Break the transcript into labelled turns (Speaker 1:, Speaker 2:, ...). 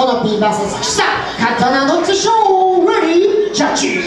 Speaker 1: このビーバー制作した。刀の手ショーレディジャッジ。